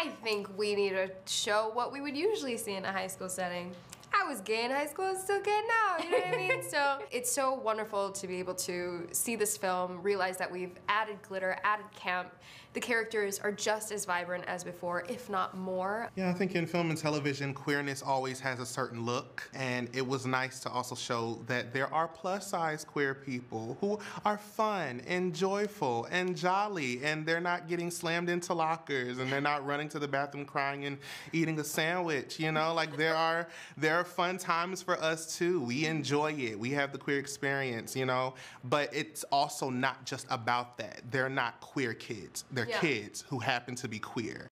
I think we need to show what we would usually see in a high school setting. I was gay in high school and still gay now, you know what I mean? So it's so wonderful to be able to see this film, realize that we've added glitter, added camp. The characters are just as vibrant as before, if not more. Yeah, I think in film and television, queerness always has a certain look, and it was nice to also show that there are plus size queer people who are fun and joyful and jolly, and they're not getting slammed into lockers and they're not running to the bathroom crying and eating a sandwich. You know, like there are there are fun times for us too. We enjoy it. We have the queer experience, you know, but it's also not just about that. They're not queer kids. They're Yeah. kids who happen to be queer.